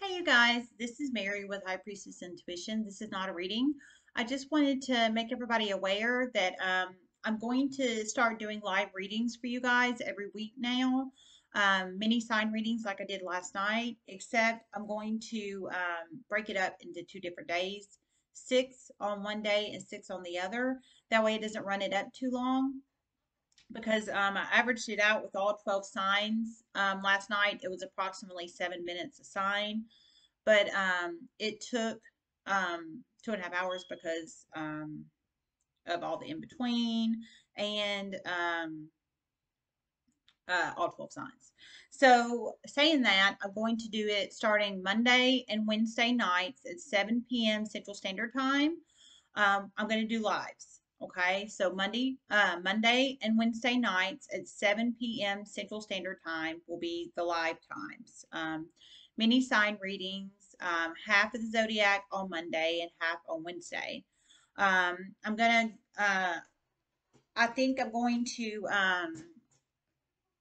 Hey, you guys, this is Mary with High Priestess Intuition. This is not a reading. I just wanted to make everybody aware that um, I'm going to start doing live readings for you guys every week now. Um, mini sign readings like I did last night, except I'm going to um, break it up into two different days six on one day and six on the other. That way it doesn't run it up too long because um, I averaged it out with all 12 signs um, last night. It was approximately seven minutes a sign, but um, it took um, two and a half hours because um, of all the in between and um, uh, all 12 signs. So, saying that, I'm going to do it starting Monday and Wednesday nights at 7 p.m. Central Standard Time. I'm going to do lives. Okay, so Monday, uh, Monday and Wednesday nights at 7 p.m. Central Standard Time will be the live times. Um, mini sign readings, um, half of the zodiac on Monday and half on Wednesday. Um, I'm gonna, uh, I think I'm going to um,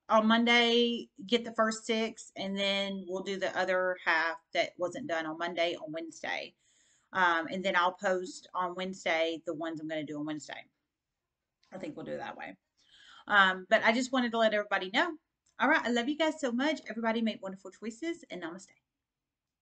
on Monday get the first six, and then we'll do the other half that wasn't done on Monday on Wednesday. Um, and then I'll post on Wednesday the ones I'm going to do on Wednesday. I think we'll do it that way. Um, but I just wanted to let everybody know. All right. I love you guys so much. Everybody make wonderful choices and namaste.